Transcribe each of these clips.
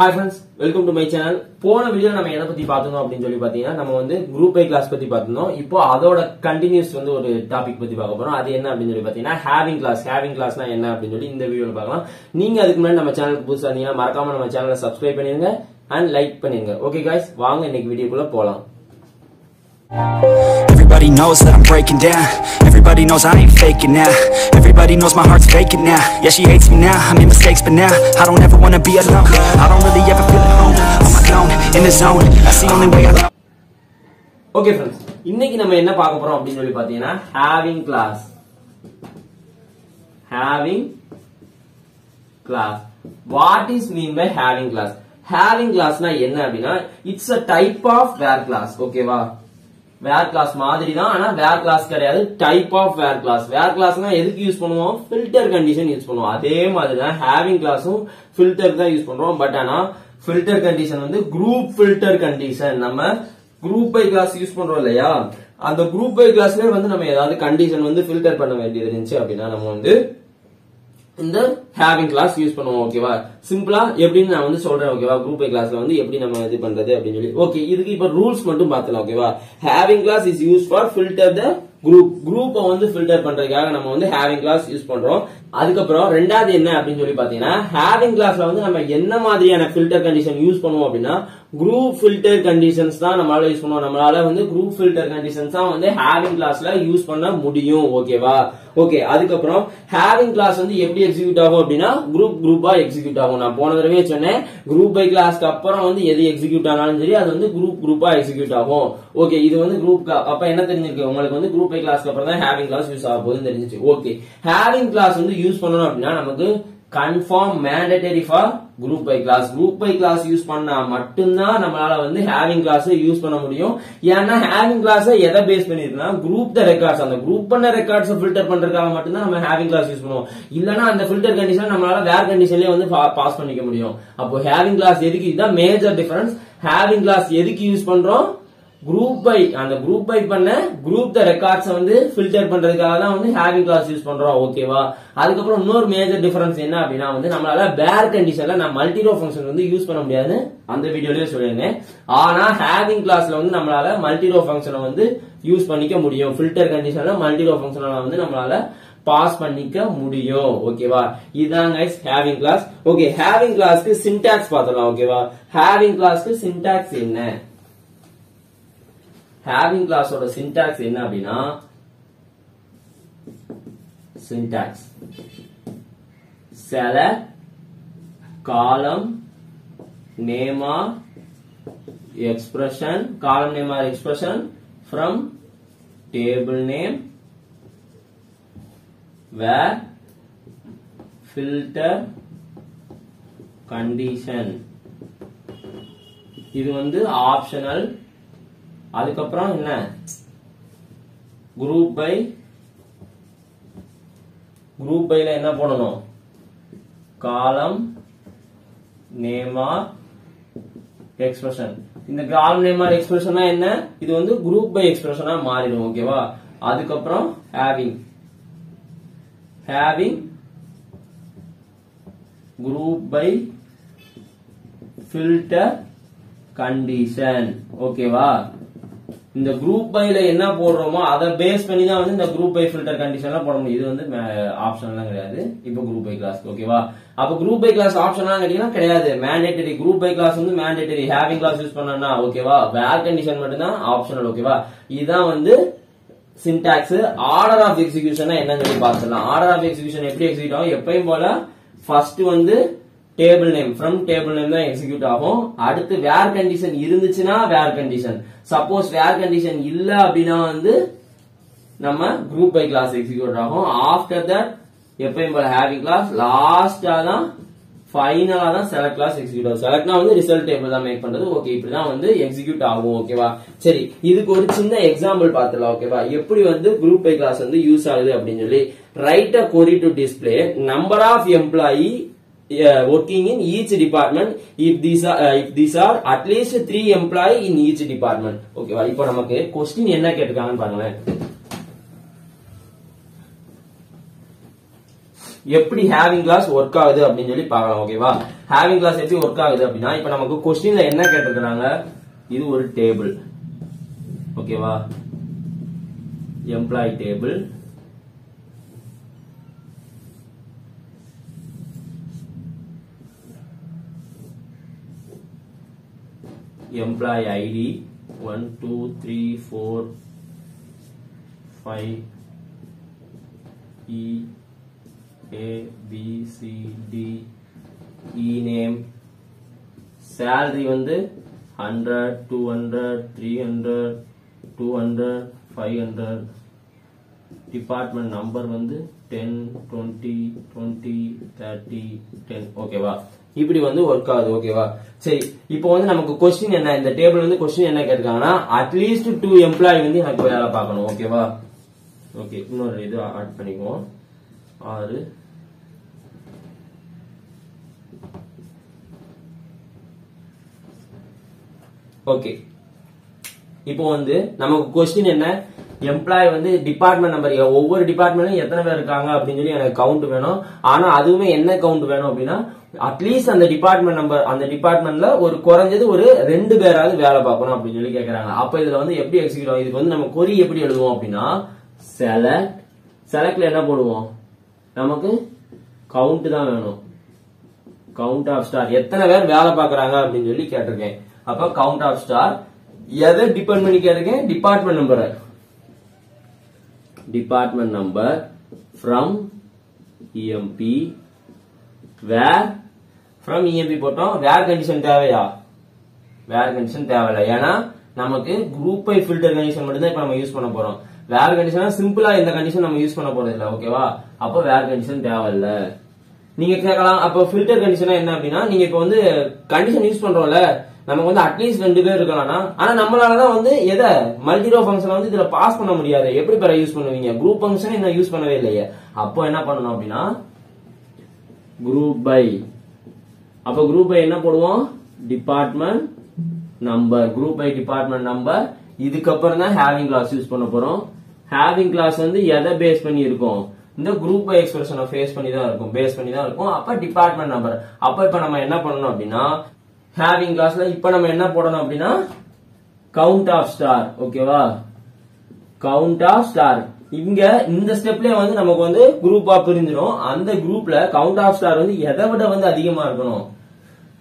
Hi friends welcome to my channel போன video நம்ம எதை பத்தி பார்த்தோம் அப்படின்னு சொல்லி பாத்தீங்கன்னா நம்ம வந்து குரூப் ஐ கிளாஸ் பத்தி பார்த்திருந்தோம். இப்போ அதோட கண்டினியூஸ் வந்து ஒரு டாபிக் பத்தி பார்க்க போறோம். அது என்ன அப்படின்னு சொல்லி பாத்தீங்கன்னா ஹேவிங் கிளாஸ் ஹேவிங் கிளாஸ்னா என்ன அப்படின்னு சொல்லி இந்த வீடியோ பார்க்கலாம். நீங்க அதுக்கு முன்னாடி நம்ம சேனலுக்கு புதுசா இருந்தீங்கன்னா மறக்காம நம்ம சேனலை சப்ஸ்கிரைப் பண்ணிருங்க அண்ட் லைக் பண்ணிருங்க. ஓகே காய்ஸ் வாங்க இன்னைக்கு வீடியோக்குள்ள போலாம். Everybody knows that I'm breaking down. Everybody knows I ain't faking now Everybody knows my heart's faking now Yeah, she hates me now, I made mistakes but now I don't ever wanna be alone I don't really ever feel at home On my own, in the zone That's the only way I know okay friends இன்னைக்கு நம்ம என்ன பார்க்க போறோம் அப்படின்னு சொல்லி பாத்தீங்கன்னா having glass having glass what is mean by having glass having கிளாஸ்னா என்ன அப்படின்னா it's a type of ware glass ஓகேவா வேர் கிளாஸ் மாதிரி தான் ஆனா வேர் கிளாஸ் கிடையாது. Type of where clause where கிளாஸ்னா எதுக்கு யூஸ் பண்ணுவோம்? ஃபில்டர் கண்டிஷன் யூஸ் பண்ணுவோம். அதே மாதிரி தான் ஹேவிங் கிளாஸும் ஃபில்டர் தான் யூஸ் பண்றோம். பட் ஆனா ஃபில்டர் கண்டிஷன் வந்து குரூப் ஃபில்டர் கண்டிஷன் நம்ம குரூப் பை கிளாஸ் யூஸ் பண்றோம் இல்லையா? அந்த குரூப் பை கிளாஸ்லயே வந்து நம்ம ஏதாவது கண்டிஷன் வந்து ஃபில்டர் பண்ண வேண்டியது இருந்துச்சு அப்படின்னா நம்ம வந்து இந்த ஹேவிங் கிளாஸ் யூஸ் பண்ணுவோம் ஓகேவா சிம்பிளா எப்படின்னு நான் வந்து சொல்றேன் ஓகேவா குரூப் ஐ கிளாஸ்ல வந்து எப்படி நம்ம இது பண்றது அப்படின்னு சொல்லி. ஓகே இதுக்கு இப்ப ரூல்ஸ் மட்டும் பார்த்தலாம் ஓகேவா having clause is use for filter the group குரூப்பை வந்து ஃபில்டர் பண்றதுக்காக நம்ம வந்து ஹேவிங் கிளாஸ் யூஸ் பண்றோம். அதுக்கப்புறம் ரெண்டாவது என்ன அப்படின்னு சொல்லி பாத்தீங்கன்னா ஹேவிங் கிளாஸ்ல வந்து நம்ம என்ன மாதிரியான ஃபில்டர் கண்டிஷன் யூஸ் பண்ணுவோம் அப்படின்னா குரூப் ஃபில்டர் கண்டிஷன்ஸ் தான் நம்மளால யூஸ் பண்ணுவோம். நம்மளால வந்து குரூப் ஃபில்டர் கண்டிஷன்ஸ் தான் வந்து ஹேவிங் கிளாஸ்ல யூஸ் பண்ண முடியும். ஓகேவா ஓகே அதுக்கப்புறம் ஹேவிங் கிளாஸ் வந்து எப்படி எக்ஸிக்யூட் ஆகும் அப்படின்னா குரூப் குரூப்பா எக்ஸிக்யூட் ஆகும். நான் போன தடவை சொன்னேன் குரூப் பை கிளாஸ்க்கு அப்புறம் வந்து எது எக்ஸிக்யூட் ஆனாலும் சரி அது வந்து குரூப் குரூப்பா எக்ஸிக்யூட் ஆகும். ஓகே இது வந்து குரூப் அப்ப என்ன தெரிஞ்சிருக்கு? உங்களுக்கு வந்து குரூப் பை கிளாஸ்க்கு அப்புறம் தான் ஹேவிங் கிளாஸ் யூஸ் ஆக போகுதுன்னு தெரிஞ்சிச்சு. ஓகே ஹேவிங் கிளாஸ் வந்து யூஸ் பண்ணணும் அப்படின்னா நமக்கு confirm mandatory for group by clause group by clause use பண்ணா மட்டும்தான் நம்மளால வந்து ஹேவிங் கிளாஸ் யூஸ் பண்ண முடியும். ஏன்னா ஹேவிங் கிளாஸ் எதை பேஸ் பண்ணிருக்குன்னா குரூப் த ரெக்கார்ட்ஸ் அந்த குரூப் பண்ண ரெக்கார்ட்ஸ் ஃபில்டர் பண்றதுக்காக மட்டும்தான் நம்ம ஹேவிங் கிளாஸ் யூஸ் பண்ணுவோம். இல்லனா அந்த ஃபில்டர் கண்டிஷன் நம்மளால வேற கண்டிஷன்லயே வந்து பாஸ் பண்ணிக்க முடியும். அப்போ ஹேவிங் கிளாஸ் எதுக்கு? இதுதான் மேஜர் டிஃபரன்ஸ் ஹேவிங் கிளாஸ் எதுக்கு யூஸ் பண்றோம்? குரூப் பை அந்த குரூப் பை பண்ண குரூப் த ரெக்கார்ட்ஸ் வந்து ஃபில்டர் பண்றதுக்காக தான் வந்து ஹேவிங் கிளாஸ் யூஸ் பண்றோம் ஓகேவா அதுக்கப்புறம் இன்னொரு மேஜர் டிஃபரன்ஸ் என்ன அப்படின்னா வந்து நம்மளால பேர் கண்டிஷன்ல நான் மல்டிரோ ஃபங்க்ஷன் வந்து யூஸ் பண்ண முடியாது அந்த வீடியோலயே சொல்லியிருந்தேன். ஆனா ஹேவிங் கிளாஸ்ல வந்து நம்மளால மல்டிரோ ஃபங்க்ஷனை வந்து யூஸ் பண்ணிக்க முடியும். ஃபில்டர் கண்டிஷன்ல மல்டிரோ ஃபங்க்ஷனை வந்து நம்மளால பாஸ் பண்ணிக்க முடியும். ஓகேவா இதுதான் guys having clause okay having கிளாஸ்க்கு சின்டாக்ஸ் பார்த்தலாம் ஓகேவா ஹேவிங் கிளாஸ்க்கு சின்டாக்ஸ் என்ன? ஹேவிங் கிளாஸோட சின்டாக்ஸ் என்ன அப்படின்னா syntax select column name or expression column name or expression from table name where filter condition இது வந்து ஆப்ஷனல் அதுக்கப்புறம் என்ன? குரூப் பை குரூப் பைல என்ன போடணும்? காலம் நேமார் எக்ஸ்பிரஷன் இந்த காலம் நேமார் எக்ஸ்பிரஷனா என்ன? இது வந்து குரூப் பை எக்ஸ்பிரஷனா மாறிடும் ஓகேவா அதுக்கப்புறம் having having group by filter condition ஓகேவா இந்த குரூப் பைல என்ன போடுறோமோ அதை பேஸ் பண்ணி தான் வந்து இந்த குரூப் பை ஃபில்டர் கண்டிஷன்லாம் போட முடியும். இது வந்து ஆப்ஷன்லாம் கிடையாது. இப்போ குரூப் பை கிளாஸ் ஓகேவா அப்ப குரூப் பை கிளாஸ் ஆப்ஷன்லாம் கேட்டீங்கன்னா கிடையாது. மேண்டேட்டரி குரூப் பை கிளாஸ் வந்து மேண்டேட்டரி ஹேவிங் கிளாஸ் யூஸ் பண்ணனா ஓகேவா வேர் கண்டிஷன் மட்டும் தான் ஆப்ஷனல் ஓகேவா இதுதான் வந்து சின்டாக்ஸ் ஆர்டர் ஆஃப் எக்ஸிகியூஷன் என்னன்னு சொல்லி பார்த்துலாம் ஆர்டர் ஆஃப் எக்ஸிகியூஷன் எப்படி எக்ஸிக்யூட் ஆகும்? எப்பயும் போல ஃபர்ஸ்ட் வந்து table name from table name தான் எக்ஸிக்யூட் ஆகும். அடுத்து வேர் கண்டிஷன் இருந்துச்சுன்னா where condition suppose where condition இல்ல அப்படின்னா வந்து நம்ம குரூப் பை கிளாஸ் எக்ஸிக்யூட் ஆகும். ஆஃப்டர் தட் எப்பயும் போல ஹேவி கிளாஸ் லாஸ்டா தான் ஃபைனலா தான் செலக்ட் கிளாஸ் எக்ஸிக்யூட் ஆகும். செலக்ட்னா வந்து ரிசல்ட் டேபிள் தான் மேக் பண்றது. ஓகே இப்படிதான் வந்து எக்ஸிக்யூட் ஆகும். ஓகேவா சரி இதுக்கு ஒரு சின்ன எக்ஸாம்பிள் பார்த்துலாம் ஓகேவா எப்படி வந்து குரூப் பை கிளாஸ் வந்து யூஸ் ஆகுது அப்படின்னு சொல்லி. Write a query to display number of employee uh, working in each department if these are uh, if these are at least three employee in each department. ஓகேவா இப்போ நமக்கு question என்ன கேட்டிருக்காங்கன்னு பாருங்களேன். எப்படி ஹேவிங் கிளாஸ் ஒர்க் ஆகுது அப்படின்னு சொல்லி பார்க்கலாம் ஓகேவா ஹேவிங் கிளாஸ் எப்படி ஒர்க் ஆகுது அப்படின்னா இப்ப நமக்கு கொஸ்டின்ல என்ன கேட்டிருக்கிறாங்க? இது ஒரு டேபிள் ஓகேவா employee table employee ID one two three four five E A B C D வந்து hundred two hundred three hundred two hundred five hundred department number வந்து ten twenty twenty thirty ten ஓகேவா இப்படி வந்து work ஆகுது ஓகேவா சரி இப்போ வந்து நமக்கு கொஸ்டின் என்ன? இந்த டேபிள் வந்து கொஸ்டின் என்ன கேட்காங்கன்னா அட்லீஸ்ட் டூ எம்ப்ளாயி வந்து எனக்கு வேலை பார்க்கணும் ஓகேவா ஓகே இன்னொரு இது ஆட் பண்ணிக்குவோம். ஆறு. ஓகே இப்போ வந்து நமக்கு கொஸ்டின் என்ன? எம்ப்ளாய் வந்து டிபார்ட்மெண்ட் நம்பர் ஒவ்வொரு டிபார்ட்மெண்ட்லயும் எத்தனை பேர் இருக்காங்க அப்படின்னு சொல்லி எனக்கு கவுண்ட் வேணும். ஆனா அதுவுமே என்ன கவுண்ட் வேணும் அப்படின்னா அட்லீஸ்ட் அந்த டிபார்ட்மெண்ட் நம்பர் அந்த டிபார்ட்மெண்ட்ல ஒரு குறைஞ்சது ஒரு ரெண்டு பேராவது வேலை பார்க்கணும் அப்படின்னு சொல்லி கேட்கறாங்க அப்ப இதுல வந்து எப்படி எக்ஸிக்யூட் ஆகும்? இதுக்கு வந்து நம்ம கொரி எப்படி எழுதுவோம் அப்படின்னா செலக்ட் செலக்ட்ல என்ன போடுவோம்? நமக்கு கவுண்ட் தான் வேணும். கவுண்ட் ஆஃப் ஸ்டார் எத்தனை பேர் வேலை பாக்குறாங்க அப்படின்னு சொல்லி கேட்டிருக்கேன். அப்ப கவுண்ட் ஆஃப் ஸ்டார் எதை டிபெண்ட் பண்ணி கேட்டிருக்கேன்? டிபார்ட்மெண்ட் நம்பரை department number from EMP where from EMP போட்டோம்? வேர் கண்டிஷன் தேவையா? வேர் கண்டிஷன் தேவையில்லை. ஏன்னா நமக்கு குரூப் பை ஃபில்டர் கண்டிஷன் மட்டும் தான் இப்ப நம்ம யூஸ் பண்ண போறோம். வேர் கண்டிஷனா சிம்பிளா இந்த கண்டிஷன் நம்ம யூஸ் பண்ண போறது இல்ல ஓகேவா அப்போ வேர் கண்டிஷன் தேவையில்ல. நீங்க கேட்கலாம் அப்போ ஃபில்டர் கண்டிஷனா என்ன அப்படின்னா நீங்க இப்ப வந்து கண்டிஷன் யூஸ் பண்றோம்ல நமக்கு வந்து அட்லீஸ்ட் ரெண்டு பேர் இருக்கலாம்னா ஆனா நம்மளாலதான் வந்து எதை? மல்டிரோ ஃபங்க்ஷன் வந்து இதுல பாஸ் பண்ண முடியாது. எப்படி பேர யூஸ் பண்ணுவீங்க? குரூப் ஃபங்க்ஷன் இன்னும் யூஸ் பண்ணவே இல்லையே. அப்போ என்ன பண்ணணும் அப்படின்னா குரூப் பை அப்ப குரூப் பை என்ன போடுவோம்? Department number group by department number இதுக்கப்புறம் தான் ஹேவிங் கிளாஸ் யூஸ் பண்ண போறோம். ஹேவிங் கிளாஸ் வந்து எதை பேஸ் பண்ணி இருக்கும் இந்த குரூப் பை எக்ஸ்பிரஷனை ஃபேஸ் பண்ணி தான் இருக்கும். பேஸ் பண்ணி தான் இருக்கும். அப்ப டிபார்ட்மெண்ட் நம்பர் அப்ப இப்ப நம்ம என்ன பண்ணணும் அப்படின்னா ஹேவிங் கிளாஸ்ல இப்ப நம்ம என்ன போடணும் அப்படின்னா கவுண்ட் ஆஃப் ஸ்டார் ஓகேவா கவுண்ட் ஆஃப் ஸ்டார் இங்க இந்த ஸ்டெப்லயே வந்து நமக்கு வந்து குரூப்பா பிரிஞ்சிடும். அந்த குரூப்ல கவுண்ட் ஆஃப் ஸ்டார் வந்து எதை விட வந்து அதிகமா இருக்கணும்?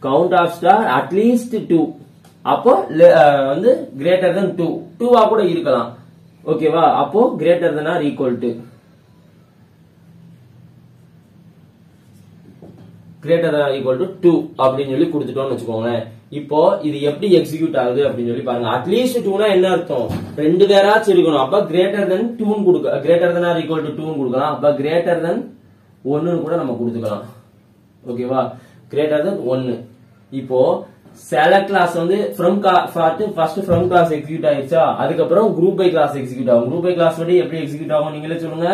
Count of star at least two அப்போ வந்து கிரேட்டர் தென் டூ டூவா கூட இருக்கலாம். ஓகேவா அப்போ greater than or equal to greater தான் ஈக்குவல் டு டூ அப்படின்னு சொல்லி கொடுத்துட்டோம்னு வச்சுக்கோங்களேன். இப்போ இது எப்படி எக்ஸிக்யூட் ஆகுது அப்படின்னு சொல்லி பாருங்க. அட்லீஸ்ட் டூனா என்ன அர்த்தம்? ரெண்டு பேராச்சும் இருக்கணும். அப்ப கிரேட்டர் தென் டூன் கொடுக்க greater than or equal to டூன் கொடுக்கலாம். அப்ப கிரேட்டர் தென் ஒன்னு கூட நம்ம கொடுத்துக்கலாம். ஓகேவா கிரேட்டர் தென் ஒன்னு இப்போ சில கிளாஸ் வந்து from first from clause execute ஆயிடுச்சா அதுக்கப்புறம் குரூப் பை கிளாஸ் எக்ஸிக்யூட் ஆகும். குரூப் பை கிளாஸ் படி எப்படி எக்ஸிக்யூட் ஆகும் நீங்களே சொல்லுங்க.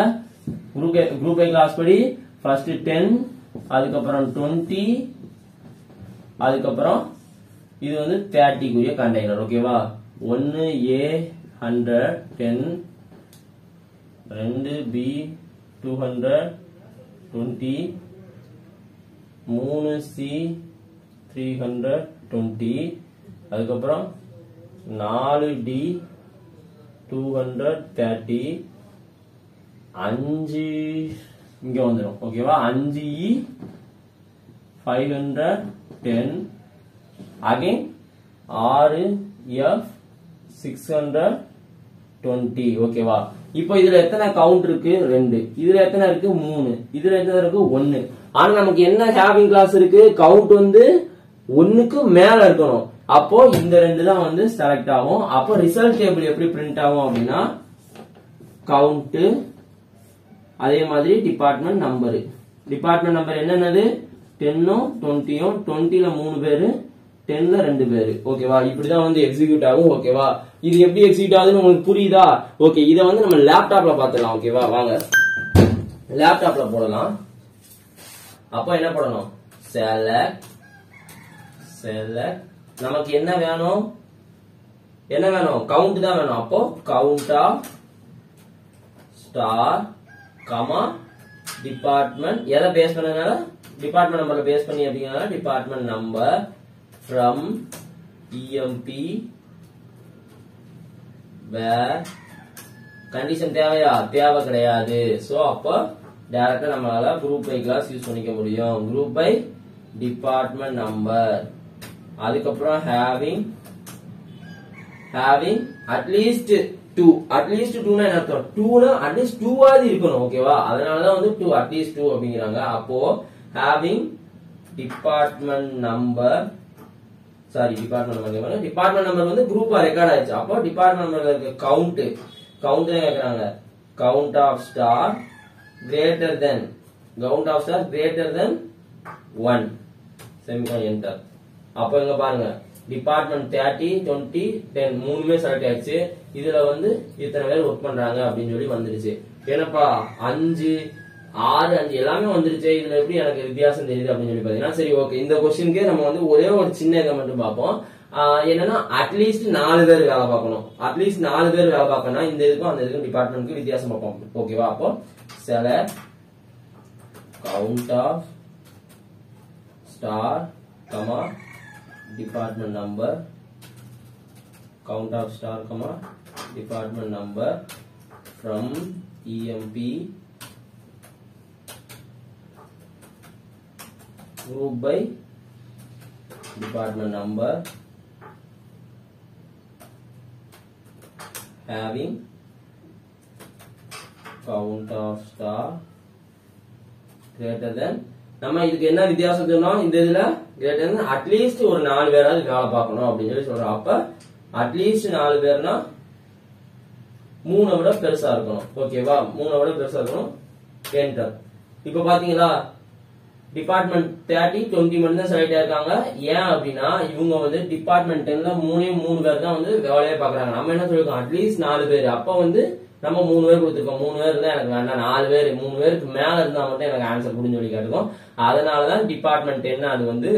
குரூப் குரூப் பை கிளாஸ் படி ஃபர்ஸ்ட் டென் அதுக்கப்புறம் டுவெண்ட்டி அதுக்கப்புறம் இது வந்து தேர்ட்டிக்குரிய கண்டெய்னர் ஓகேவா ஒன்னு ஏ ஹண்ட்ரட் டென் ரெண்டு பி டூ ஹண்ட்ரட் டுவெண்ட்டி மூணு சி த்ரீ ஹண்ட்ரட் டுவெண்ட்டி அதுக்கப்புறம் நாலு டி டூ ஹண்ட்ரட் தேர்ட்டி அஞ்சு இங்க வந்துடும் ஓகேவா அஞ்சு E five hundred ten again ஆறு எஃப் சிக்ஸ் ஹண்ட்ரட் டுவெண்ட்டி ஓகேவா இப்போ இதுல எத்தனை கவுண்ட் இருக்கு? ரெண்டு. இதுல எத்தனை இருக்கு? மூணு. இதுல எத்தனை இருக்கு? ஒன்னு ஆனா நமக்கு என்ன ஹேவிங் கிளாஸ் இருக்கு? கவுண்ட் வந்து ஒன்னுக்கு மேல இருக்கணும். அப்போ இந்த ரெண்டு தான் வந்து செலக்ட் ஆகும். அப்போ ரிசல்ட் டேபிள் எப்படி பிரிண்ட் ஆகும் அப்படின்னா கவுண்ட் அதே மாதிரி டிபார்ட்மெண்ட் நம்பரு டிபார்ட்மெண்ட் நம்பர் என்னென்னது? டென்னும் டுவெண்ட்டியும் டுவெண்ட்டில மூணு பேரு டென்ல ரெண்டு பேரு. ஓகேவா இப்படிதான் வந்து எக்ஸிக்யூட் ஆகும். ஓகேவா இது எப்படி எக்ஸிக்யூட் ஆகுதுன்னு உங்களுக்கு புரியுதா? ஓகே இதை வந்து நம்ம லேப்டாப்ல பாத்துக்கலாம் ஓகேவா வாங்க. லேப்டாப்ல போடலாம். அப்போ என்ன பண்ணணும் செலக்ட் செலக்ட் நமக்கு என்ன வேணும்? என்ன வேணும்? கவுண்ட் தான் வேணும். அப்போ count of star comma department எதை பேஸ் பண்ணனால டிபார்ட்மெண்ட் நம்பர்ல பேஸ் பண்ணி அப்படிங்கிறனால department number from EMP where condition தேவையா? தேவை கிடையாது. சோ அப்போ டைரக்டா நம்மளால குரூப் பை கிளாஸ் யூஸ் பண்ணிக்க முடியும். குரூப் பை டிபார்ட்மெண்ட் நம்பர் அதுக்கப்புறம் having having at least two at least டூனா என்ன அர்த்தம்? டூனா அட்லீஸ்ட் டூவாவது இருக்கணும் ஓகேவா அதனாலதான் வந்து டூ அட்லீஸ்ட் டூ அப்படிங்கிறாங்க. அப்போ having department number sorry department number department number வந்து குரூப்பா ரெக்கார்ட் ஆயிடுச்சு. அப்போ டிபார்ட்மெண்ட் நம்பர்ல இருக்க கவுண்ட் கவுண்ட் கேட்கறாங்க count of star greater than count of star greater than one semicolon enter அப்போ இங்க பாருங்க. டிபார்ட்மெண்ட் தேர்ட்டி டுவெண்ட்டி டென் மூணுமே செலக்ட் ஆயிடுச்சு. இதுல வந்து இத்தனை பேர் ஒர்க் பண்றாங்க அப்படின்னு சொல்லி வந்துருச்சு ஏன்னப்பா அஞ்சு ஆறு அஞ்சு எல்லாமே வந்துருச்சு இதுல எப்படி எனக்கு வித்தியாசம் தெரியுது அப்படின்னு சொல்லி பாத்தீங்கன்னா சரி ஓகே இந்த கொஸ்டினுக்கே நம்ம வந்து ஒரே ஒரு சின்ன இதை மட்டும் பார்ப்போம். என்னன்னா அட்லீஸ்ட் நாலு பேர் வேலை பார்க்கணும். அட்லீஸ்ட் நாலு பேர் வேலை பார்க்கணும் இந்த இதுக்கும் அந்த இதுக்கும் டிபார்ட்மெண்ட்க்கு வித்தியாசம் பார்ப்போம். ஓகேவா அப்போ சில count of star comma department number count of star comma department number from EMP group by department number having count of star greater than நம்ம இதுக்கு என்ன வித்தியாசம் சொன்னோம் இந்த இதுல கிரேட்டர் அட்லீஸ்ட் ஒரு நாலு பேராவது வேலை பார்க்கணும் அப்படின்னு சொல்லி சொல்றோம் அப்ப அட்லீஸ்ட் நாலு பேர்னா மூணை விட பெருசா இருக்கணும். ஓகேவா மூணை விட பெருசா இருக்கணும். என்டர் இப்ப பாத்தீங்களா? டிபார்ட்மெண்ட் தேர்ட்டி டுவெண்ட்டி மட்டும் தான் செலக்ட் ஆயிருக்காங்க. ஏன் அப்படின்னா இவங்க வந்து டிபார்ட்மெண்ட் டென்ல மூணே மூணு பேர் தான் வந்து வேலையே பாக்குறாங்க நம்ம என்ன சொல்லிருக்கோம்? அட்லீஸ்ட் நாலு பேர். அப்ப வந்து நம்ம மூணு பேர் கொடுத்துருக்கோம். மூணு பேர் இருந்தால் எனக்கு வேண்டாம். நாலு பேர் மூணு பேருக்கு மேல இருந்தா மட்டும் எனக்கு ஆன்சர் புரிஞ்சு சொல்லி அதனால தான் டிபார்ட்மெண்ட் என்ன அது வந்து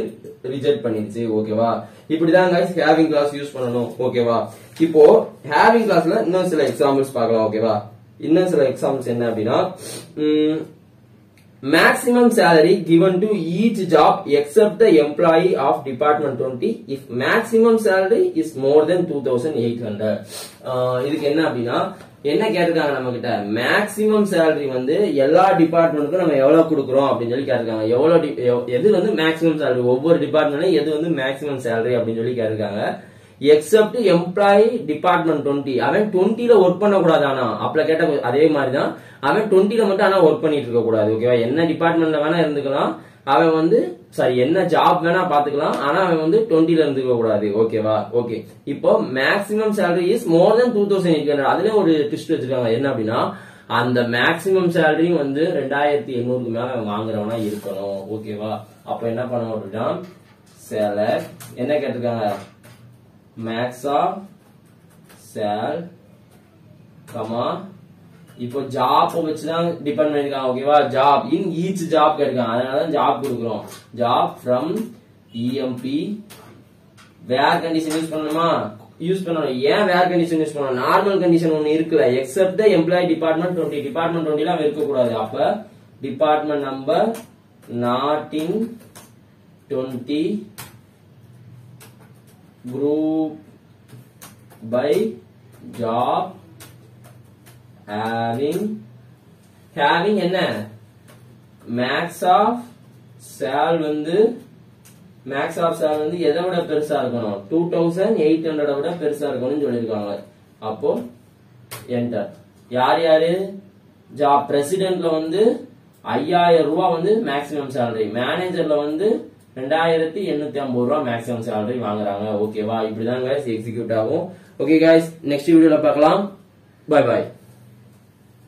ரிஜெக்ட் பண்ணிருச்சு. ஓகேவா இப்படிதான் கைஸ் ஹேவிங் கிளாஸ் யூஸ் பண்ணணும். ஓகேவா இப்போ ஹேவிங் கிளாஸ்ல இன்னும் சில எக்ஸாம்பிள்ஸ் பார்க்கலாம். ஓகேவா இன்னும் சில எக்ஸாம்பிள்ஸ் என்ன அப்படின்னா um, maximum salary given to each job except the employee of department 20 if maximum salary is more than 2800 hundred இதுக்கு என்ன அப்படின்னா என்ன கேட்டிருக்காங்க நம்ம கிட்ட மேக்ஸிமம் சேலரி வந்து எல்லா டிபார்ட்மெண்ட்டுக்கும் நம்ம எவ்வளவு கொடுக்குறோம் அப்படின்னு சொல்லி கேட்டிருக்காங்க. எவ்வளவு எது வந்து மேக்ஸிமம் சேலரி ஒவ்வொரு டிபார்ட்மெண்ட்லையும் எது வந்து மேக்சிமம் சேலரி அப்படின்னு சொல்லி கேட்டிருக்காங்க. எக்ஸப்ட் எம்ப்ளாயி டிபார்ட்மெண்ட் டுவெண்ட்டி அவன் டுவெண்ட்டில ஒர்க் பண்ணக்கூடாது ஆனா. அப்பல கேட்ட அதே மாதிரி தான் அவன் டுவெண்ட்டில மட்டும் ஆனா ஒர்க் பண்ணிட்டு இருக்க கூடாது ஓகேவா என்ன டிபார்ட்மெண்ட்ல வேணா இருந்துக்கலாம். அவன் வந்து சாரி என்ன ஜாப் வேணா பாத்துக்கலாம் ஆனா அவன் வந்து டுவெண்ட்டில இருந்துக்க கூடாது. ஓகேவா ஓகே இப்போ maximum salary is more than two thousand eight hundred அதுலயும் ஒரு ட்விஸ்ட் வச்சிருக்காங்க. என்ன அப்படின்னா அந்த மேக்ஸிமம் சேலரியும் வந்து ரெண்டாயிரத்தி எண்ணூறுக்கு மேல அவன் வாங்குறவனா இருக்கணும். ஓகேவா அப்ப என்ன பண்ணணும் அப்படின்னா சேலர் என்ன கேட்டிருக்காங்க? மேக்ஸ் ஆஃப் சேல் கமா இப்போ ஜாப் வச்சுதான் டிபெண்ட் பண்ணிருக்காங்க ஓகேவா ஜாப் இன் ஈச் ஜாப் கேட்காங்க அதனால தான் ஜாப் கொடுக்குறோம். Job from EMP where condition use பண்ணணுமா? யூஸ் பண்ணணும். ஏன் வேர் கண்டிஷன் யூஸ் பண்ணணும்? நார்மல் கண்டிஷன் ஒன்னு இருக்குல்ல. Except employee department twenty department டுவெண்ட்டில அவன் இருக்கக்கூடாது. அப்ப department number not in twenty group by job having having என்ன? Max of sal வந்து max of sal வந்து எதை விட பெருசா இருக்கணும்? டூ தௌசண்ட் எயிட் ஹண்ட்ரட விட பெருசா இருக்கணும்னு சொல்லியிருக்காங்க. அப்போ என்டர் யார் யாரு? ஜாப் பிரசிடென்ட்ல வந்து ஐயாயிரம் ரூபாய் வந்து மேக்ஸிமம் சேலரி மேனேஜர்ல வந்து ரெண்டாயிரத்தி எண்ணூத்தி ஐம்பது ரூபாய் மேக்ஸிமம் சேலரி வாங்குறாங்க. ஓகேவா இப்படிதான் எக்ஸிக்யூட் ஆகும். ஓகே காய்ஸ் நெக்ஸ்ட் வீடியோல பார்க்கலாம். Bye bye